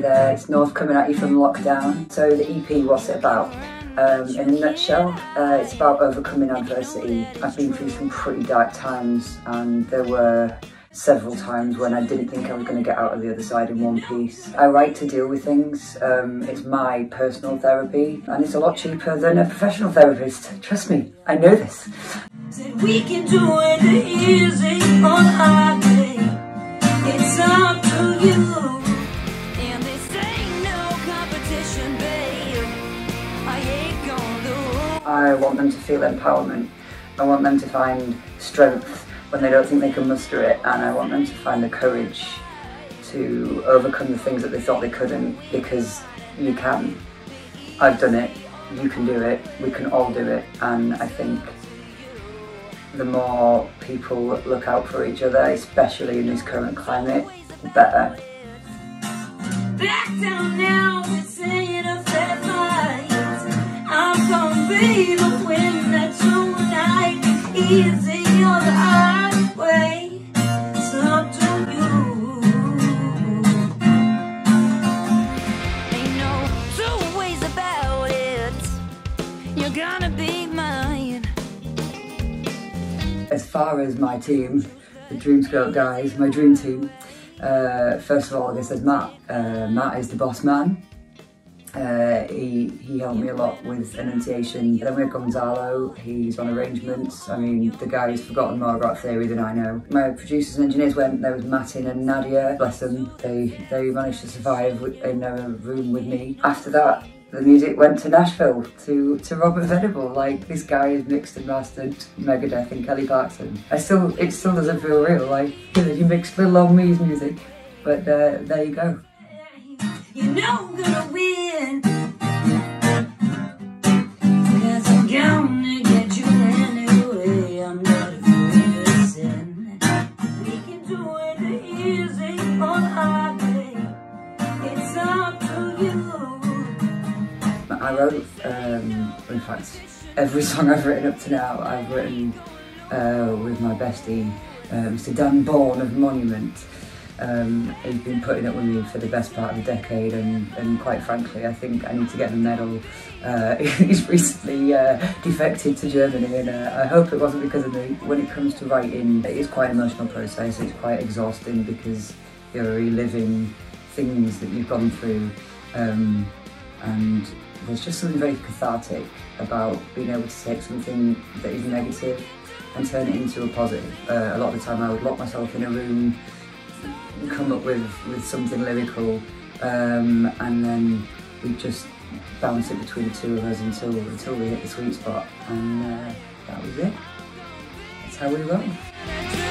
There, it's North coming at you from lockdown. So the EP, what's it about? Um, in a nutshell, uh, it's about overcoming adversity. I've been through some pretty dark times and there were several times when I didn't think I was going to get out of the other side in one piece. I write to deal with things. Um, it's my personal therapy and it's a lot cheaper than a professional therapist. Trust me, I know this. We can do it easy on hard day. It's up to you. I want them to feel empowerment. I want them to find strength when they don't think they can muster it, and I want them to find the courage to overcome the things that they thought they couldn't because you can. I've done it, you can do it, we can all do it, and I think the more people look out for each other, especially in this current climate, the better. Back down Easy or the hard way. It's up to you. Ain't no two ways about it. You're gonna be mine. As far as my team, the Dreamscope guys, my dream team, uh, first of all, I guess there's Matt. Uh, Matt is the boss man. Uh, he, he helped me a lot with enunciation. Then we had Gonzalo, he's on arrangements. I mean, the guy guy's forgotten more about theory than I know. My producers and engineers went, there was Martin and Nadia, bless them, they, they managed to survive in a room with me. After that, the music went to Nashville to to Robert Venable. Like this guy is mixed and mastered Megadeth and Kelly Clarkson. I still it still doesn't feel real. Like you, mix Lil Long Me's music, but uh, there you go. You know I'm gonna win. Cause I'm gonna get you anyway. I'm not afraid of sin. We can do it easy on hard. It's up to you. I wrote, um, in fact, every song I've written up to now, I've written uh, with my bestie, uh, Mr. Dan Bourne of Monument. Um, he's been putting up with me for the best part of a decade, and, and quite frankly, I think I need to get the medal. Uh, he's recently uh, defected to Germany, and uh, I hope it wasn't because of me. When it comes to writing, it is quite an emotional process. It's quite exhausting because you're reliving things that you've gone through, um, and there's just something very cathartic about being able to take something that is negative and turn it into a positive. Uh, a lot of the time I would lock myself in a room, come up with, with something lyrical, um, and then we just bounce it between the two of us until, until we hit the sweet spot. And uh, that was it. That's how we roll.